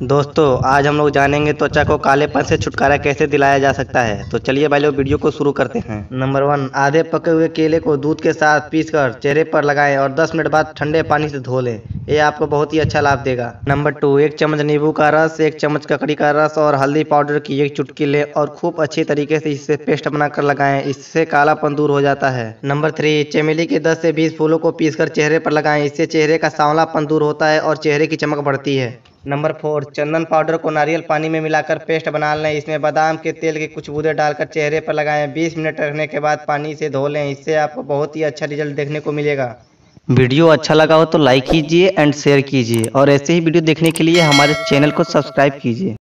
दोस्तों, आज हम लोग जानेंगे त्वचा को कालेपन से छुटकारा कैसे दिलाया जा सकता है। तो चलिए भाई लोग वीडियो को शुरू करते हैं। नंबर वन, आधे पके हुए केले को दूध के साथ पीसकर चेहरे पर लगाएँ और 10 मिनट बाद ठंडे पानी से धो लें। ये आपको बहुत ही अच्छा लाभ देगा। नंबर टू, एक चम्मच नींबू का रस, एक चम्मच ककड़ी का रस और हल्दी पाउडर की एक चुटकी ले और खूब अच्छी तरीके से इससे पेस्ट बनाकर लगाएँ। इससे कालापन दूर हो जाता है। नंबर थ्री, चमेली के दस से बीस फूलों को पीसकर चेहरे पर लगाएँ। इससे चेहरे का सांवलापन दूर होता है और चेहरे की चमक बढ़ती है। नंबर फोर, चंदन पाउडर को नारियल पानी में मिलाकर पेस्ट बना लें। इसमें बादाम के तेल के कुछ बूंदे डालकर चेहरे पर लगाएँ। 20 मिनट रखने के बाद पानी से धो लें। इससे आपको बहुत ही अच्छा रिज़ल्ट देखने को मिलेगा। वीडियो अच्छा लगा हो तो लाइक कीजिए एंड शेयर कीजिए। और ऐसे ही वीडियो देखने के लिए हमारे चैनल को सब्सक्राइब कीजिए।